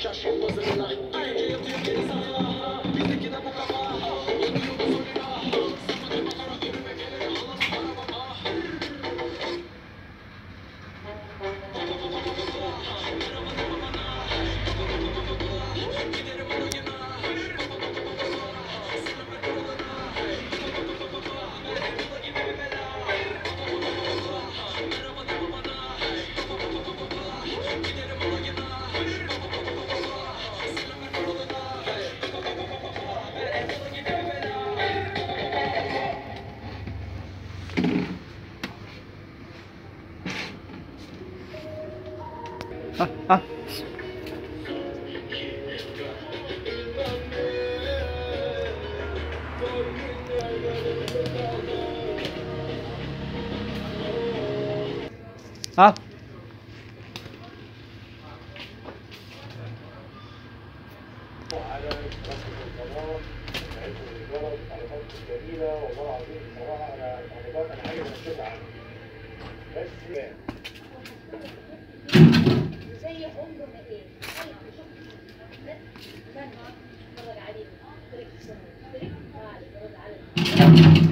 Just wasn't enough. I can't take this. Ah, ah. Al. بنصه على رئيس الوزراء رئيس الوزراء المعلومات الجميله والله العظيم بصراحه أنا المعلومات أنا حاجة بشكر بس زي عمره ما إيه طيب